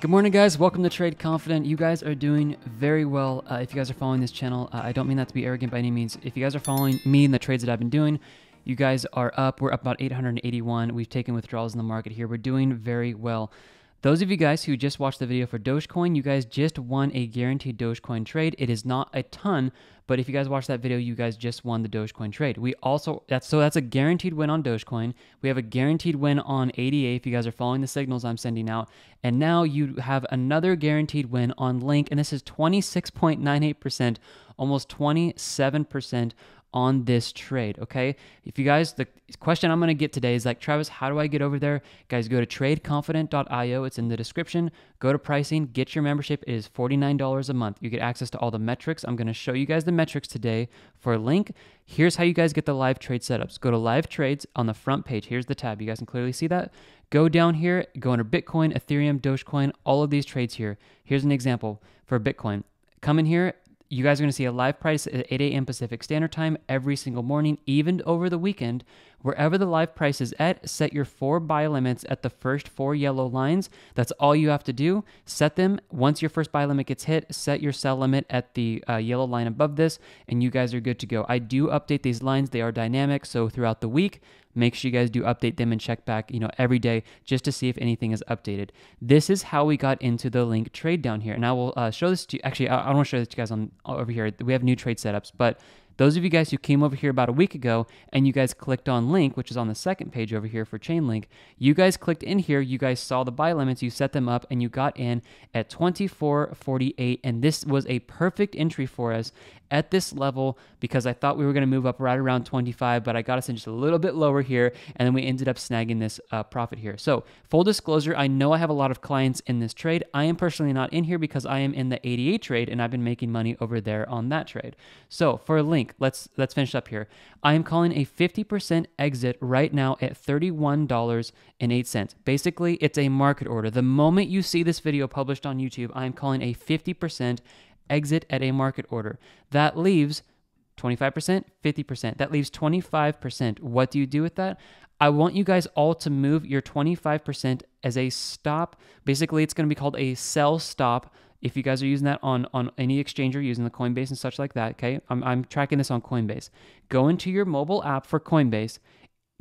Good morning, guys. Welcome to Trade Confident. You guys are doing very well. Uh, if you guys are following this channel, uh, I don't mean that to be arrogant by any means. If you guys are following me and the trades that I've been doing, you guys are up. We're up about 881. We've taken withdrawals in the market here. We're doing very well. Those of you guys who just watched the video for Dogecoin, you guys just won a guaranteed Dogecoin trade. It is not a ton, but if you guys watched that video, you guys just won the Dogecoin trade. We also that's so that's a guaranteed win on Dogecoin. We have a guaranteed win on ADA if you guys are following the signals I'm sending out. And now you have another guaranteed win on Link, and this is 26.98%, almost 27% on this trade. Okay. If you guys, the question I'm to get today is like, Travis, how do I get over there? Guys, go to tradeconfident.io. It's in the description. Go to pricing, get your membership. It is $49 a month. You get access to all the metrics. I'm to show you guys the metrics today for a link. Here's how you guys get the live trade setups. Go to live trades on the front page. Here's the tab. You guys can clearly see that. Go down here, go under Bitcoin, Ethereum, Dogecoin, all of these trades here. Here's an example for Bitcoin. Come in here, you guys are going to see a live price at 8 a.m. Pacific Standard Time every single morning, even over the weekend. Wherever the live price is at, set your four buy limits at the first four yellow lines. That's all you have to do. Set them. Once your first buy limit gets hit, set your sell limit at the uh, yellow line above this, and you guys are good to go. I do update these lines, they are dynamic. So throughout the week, make sure you guys do update them and check back, you know, every day just to see if anything is updated. This is how we got into the link trade down here. And I will uh, show this to you. Actually, I, I want to show this to you guys on over here. We have new trade setups, but those of you guys who came over here about a week ago and you guys clicked on link, which is on the second page over here for Chainlink, you guys clicked in here, you guys saw the buy limits, you set them up, and you got in at 24.48. And this was a perfect entry for us at this level because I thought we were going to move up right around 25, but I got us in just a little bit lower here, and then we ended up snagging this uh, profit here. So, full disclosure, I know I have a lot of clients in this trade. I am personally not in here because I am in the 88 trade, and I've been making money over there on that trade. So, for a link, let's let's finish up here. I am calling a 50% exit right now at $31.08. Basically, it's a market order. The moment you see this video published on YouTube, I am calling a 50% exit at a market order. That leaves 25%, 50%. That leaves 25%. What do you do with that? I want you guys all to move your 25% as a stop. Basically, it's going to be called a sell stop. If you guys are using that on, on any exchange or using the Coinbase and such like that, okay? I'm, I'm tracking this on Coinbase. Go into your mobile app for Coinbase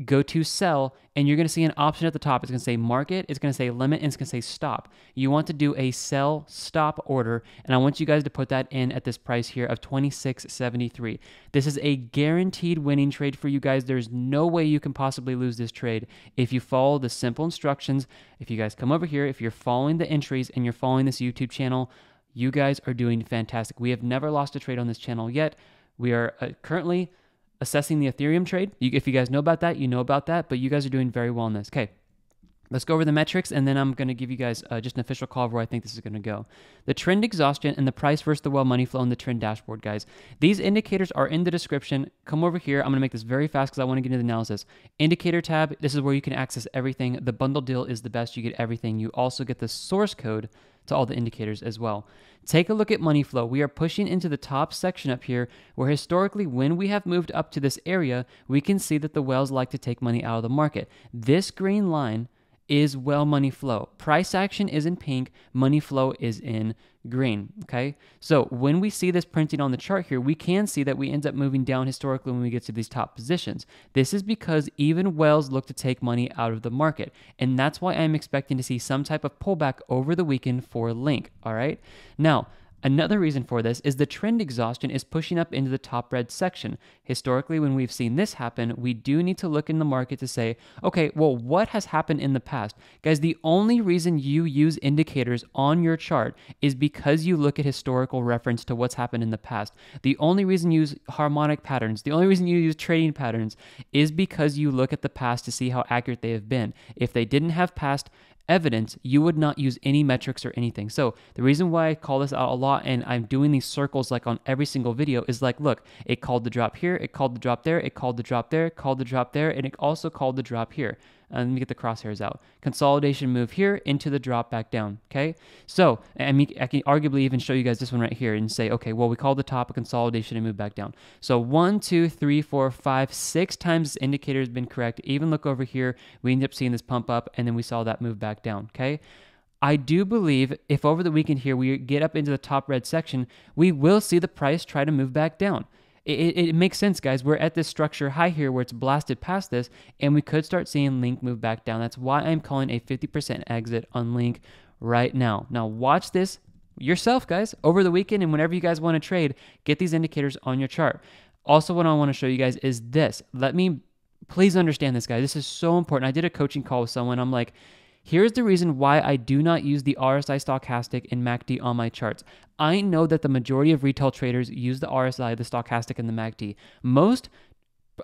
go to sell and you're going to see an option at the top. It's going to say market it's going to say limit and it's going to say stop. You want to do a sell stop order and i want you guys to put that in at this price here of 26.73 this is a guaranteed winning trade for you guys. There's no way you can possibly lose this trade if you follow the simple instructions. If you guys come over here if you're following the entries and you're following this youtube channel you guys are doing fantastic. We have never lost a trade on this channel yet. We are uh, currently assessing the Ethereum trade. If you guys know about that, you know about that, but you guys are doing very well in this. Okay. Let's go over the metrics, and then I'm going to give you guys uh, just an official call of where I think this is going to go. The trend exhaustion and the price versus the whale money flow in the trend dashboard, guys. These indicators are in the description. Come over here. I'm going to make this very fast because I want to get into the analysis. Indicator tab, this is where you can access everything. The bundle deal is the best. You get everything. You also get the source code to all the indicators as well. Take a look at money flow. We are pushing into the top section up here where historically when we have moved up to this area, we can see that the whales like to take money out of the market. This green line is whale money flow. Price action is in pink, money flow is in green. Okay. So when we see this printing on the chart here, we can see that we end up moving down historically when we get to these top positions. This is because even whales look to take money out of the market. And that's why I'm expecting to see some type of pullback over the weekend for Link. All right. Now, Another reason for this is the trend exhaustion is pushing up into the top red section. Historically, when we've seen this happen, we do need to look in the market to say, okay, well, what has happened in the past? Guys, the only reason you use indicators on your chart is because you look at historical reference to what's happened in the past. The only reason you use harmonic patterns, the only reason you use trading patterns is because you look at the past to see how accurate they have been. If they didn't have past evidence, you would not use any metrics or anything. So the reason why I call this out a lot and I'm doing these circles like on every single video is like, look, it called the drop here, it called the drop there, it called the drop there, called the drop there, and it also called the drop here. Uh, let me get the crosshairs out. Consolidation move here into the drop back down. Okay. So I mean, I can arguably even show you guys this one right here and say, okay, well, we call the top a consolidation and move back down. So one, two, three, four, five, six times this indicator has been correct. Even look over here, we end up seeing this pump up and then we saw that move back down. Okay. I do believe if over the weekend here we get up into the top red section, we will see the price try to move back down. It, it, makes sense, guys. We're at this structure high here where it's blasted past this, and we could start seeing Link move back down. That's why I'm calling a 50% exit on Link right now. Now, watch this yourself, guys, over the weekend, and whenever you guys want to trade, get these indicators on your chart. Also, what I want to show you guys is this. Let me please understand this, guys. This is so important. I did a coaching call with someone. I'm like, Here's the reason why I do not use the RSI stochastic and MACD on my charts. I know that the majority of retail traders use the RSI, the stochastic, and the MACD. Most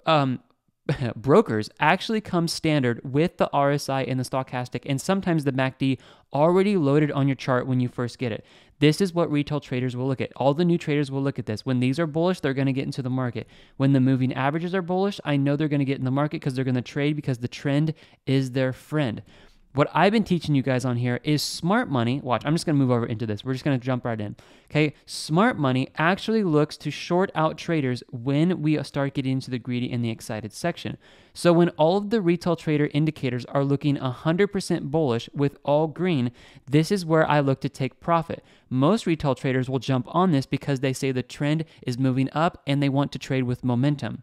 um, brokers actually come standard with the RSI and the stochastic, and sometimes the MACD already loaded on your chart when you first get it. This is what retail traders will look at. All the new traders will look at this. When these are bullish, they're going to get into the market. When the moving averages are bullish, I know they're going to get in the market because they're going to trade because the trend is their friend. What I've been teaching you guys on here is smart money. Watch, I'm just going to move over into this. We're just going to jump right in. Okay, smart money actually looks to short out traders when we start getting into the greedy and the excited section. So when all of the retail trader indicators are looking 100% bullish with all green, this is where I look to take profit. Most retail traders will jump on this because they say the trend is moving up and they want to trade with momentum.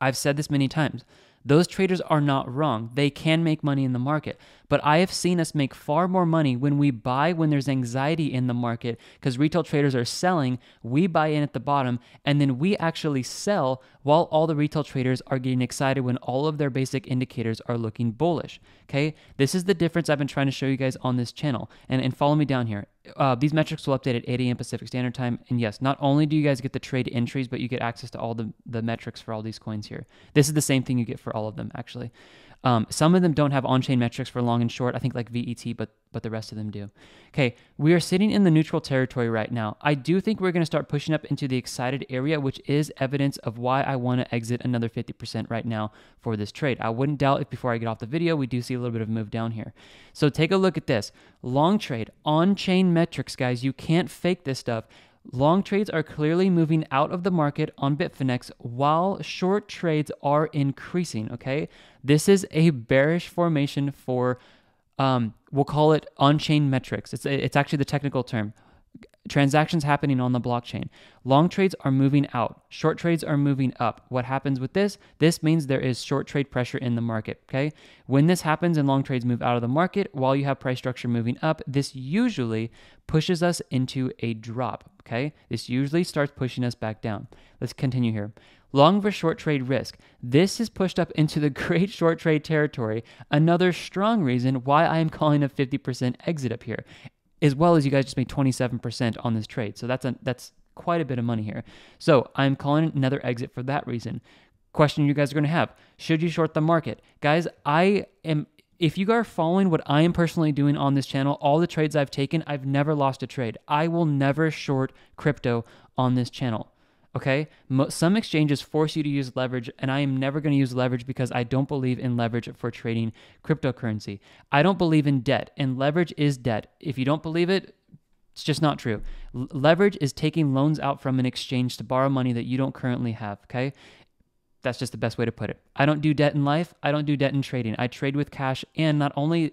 I've said this many times. Those traders are not wrong. They can make money in the market. But I have seen us make far more money when we buy when there's anxiety in the market because retail traders are selling. We buy in at the bottom and then we actually sell while all the retail traders are getting excited when all of their basic indicators are looking bullish. Okay. This is the difference I've been trying to show you guys on this channel. And, and follow me down here. Uh, these metrics will update at 8 a.m. Pacific Standard Time. And yes, not only do you guys get the trade entries, but you get access to all the, the metrics for all these coins here. This is the same thing you get for all of them, actually. Um, some of them don't have on-chain metrics for long and short. I think like VET, but but the rest of them do. Okay, we are sitting in the neutral territory right now. I do think we're going to start pushing up into the excited area, which is evidence of why I want to exit another 50% right now for this trade. I wouldn't doubt if before I get off the video, we do see a little bit of move down here. So take a look at this. Long trade, on-chain metrics, guys. You can't fake this stuff. Long trades are clearly moving out of the market on Bitfinex while short trades are increasing. Okay. This is a bearish formation for, um, we'll call it on chain metrics. It's, it's actually the technical term transactions happening on the blockchain. Long trades are moving out, short trades are moving up. What happens with this? This means there is short trade pressure in the market, okay? When this happens and long trades move out of the market while you have price structure moving up, this usually pushes us into a drop, okay? This usually starts pushing us back down. Let's continue here. Long versus short trade risk. This is pushed up into the great short trade territory. Another strong reason why I am calling a 50% exit up here as well as you guys just made 27% on this trade. So that's a, that's quite a bit of money here. So I'm calling another exit for that reason. Question you guys are going to have: Should you short the market, guys? I am. If you guys are following what I am personally doing on this channel, all the trades I've taken, I've never lost a trade. I will never short crypto on this channel. Okay. Some exchanges force you to use leverage, and I am never going to use leverage because I don't believe in leverage for trading cryptocurrency. I don't believe in debt, and leverage is debt. If you don't believe it, it's just not true. L- leverage is taking loans out from an exchange to borrow money that you don't currently have. Okay. That's just the best way to put it. I don't do debt in life. I don't do debt in trading. I trade with cash, and not only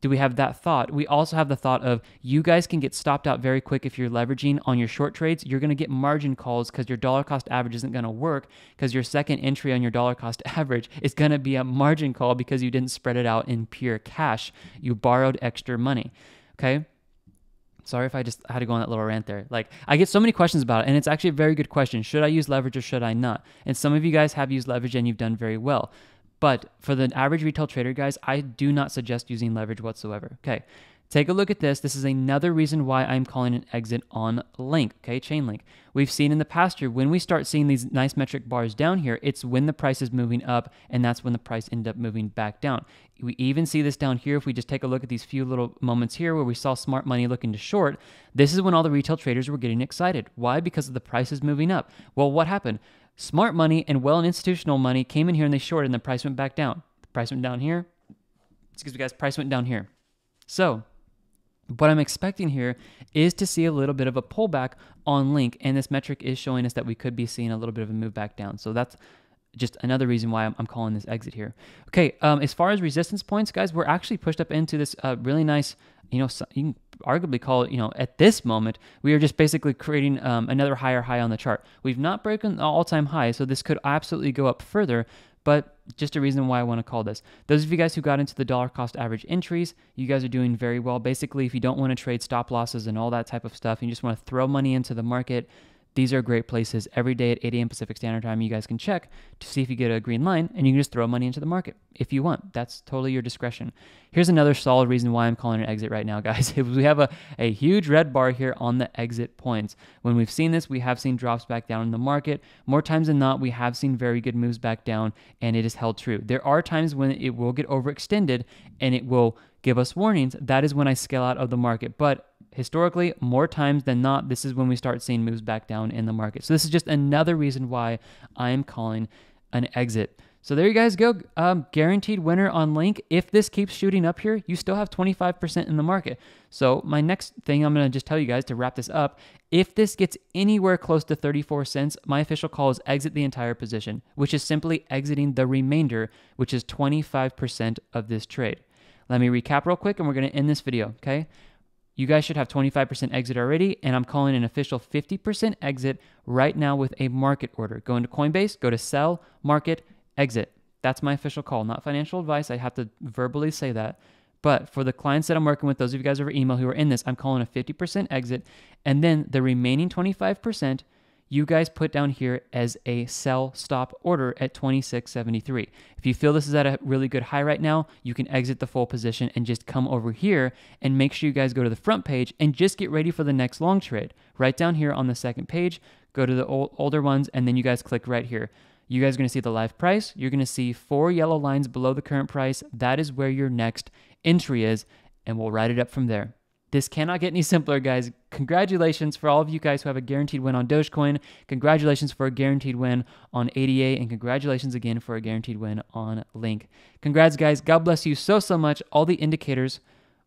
do we have that thought? We also have the thought of you guys can get stopped out very quick if you're leveraging on your short trades. You're going to get margin calls because your dollar cost average isn't going to work because your second entry on your dollar cost average is going to be a margin call because you didn't spread it out in pure cash. You borrowed extra money. Okay. Sorry if I just had to go on that little rant there. Like, I get so many questions about it, and it's actually a very good question. Should I use leverage or should I not? And some of you guys have used leverage and you've done very well. But for the average retail trader, guys, I do not suggest using leverage whatsoever. Okay. Take a look at this. This is another reason why I'm calling an exit on Link, okay, Chainlink. We've seen in the past year when we start seeing these nice metric bars down here, it's when the price is moving up, and that's when the price end up moving back down. We even see this down here if we just take a look at these few little moments here where we saw smart money looking to short. This is when all the retail traders were getting excited. Why? Because of the price is moving up. Well, what happened? Smart money and whale and institutional money came in here and they shorted and the price went back down. The price went down here. Excuse me, guys, price went down here. So, what I'm expecting here is to see a little bit of a pullback on Link, and this metric is showing us that we could be seeing a little bit of a move back down. So that's just another reason why I'm, calling this exit here. Okay, um, as far as resistance points, guys, we're actually pushed up into this uh, really nice, you know, you can arguably call it, you know, at this moment, we are just basically creating um, another higher high on the chart. We've not broken the all-time high, so this could absolutely go up further, but just a reason why I want to call this. Those of you guys who got into the dollar cost average entries, you guys are doing very well. Basically, if you don't want to trade stop losses and all that type of stuff, and you just want to throw money into the market, these are great places. Every day at 8 a.m. Pacific Standard Time, you guys can check to see if you get a green line and you can just throw money into the market if you want. That's totally your discretion. Here's another solid reason why I'm calling an exit right now, guys. we have a, a huge red bar here on the exit points. When we've seen this, we have seen drops back down in the market. More times than not, we have seen very good moves back down and it is held true. There are times when it will get overextended and it will give us warnings. That is when I scale out of the market. But historically, more times than not, this is when we start seeing moves back down in the market. So this is just another reason why I am calling an exit. So there you guys go. Um, guaranteed winner on Link. If this keeps shooting up here, you still have 25% in the market. So my next thing I'm going to just tell you guys to wrap this up. If this gets anywhere close to 34 cents, my official call is exit the entire position, which is simply exiting the remainder, which is 25% of this trade. Let me recap real quick and we're going to end this video, okay? You guys should have 25% exit already, and I'm calling an official 50% exit right now with a market order. Go into Coinbase, go to sell, market, exit. That's my official call, not financial advice. I have to verbally say that. But for the clients that I'm working with, those of you guys over email who are in this, I'm calling a 50% exit. And then the remaining 25%, you guys put down here as a sell stop order at 26.73. If you feel this is at a really good high right now, you can exit the full position and just come over here and make sure you guys go to the front page and just get ready for the next long trade. Right down here on the second page, go to the old, older ones and then you guys click right here. You guys are to see the live price. You're to see four yellow lines below the current price. That is where your next entry is, and we'll write it up from there. This cannot get any simpler, guys. Congratulations for all of you guys who have a guaranteed win on Dogecoin. Congratulations for a guaranteed win on ADA, and congratulations again for a guaranteed win on Link. Congrats, guys. God bless you so, so much. All the indicators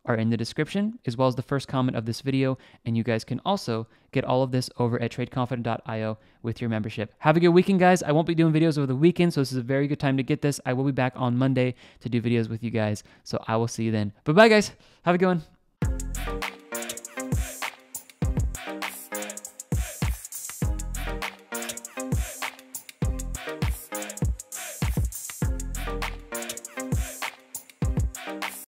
are in the description, as well as the first comment of this video. And you guys can also get all of this over at tradeconfident.io with your membership. Have a good weekend, guys. I won't be doing videos over the weekend, so this is a very good time to get this. I will be back on Monday to do videos with you guys. So I will see you then. Bye bye, guys. Have a good one.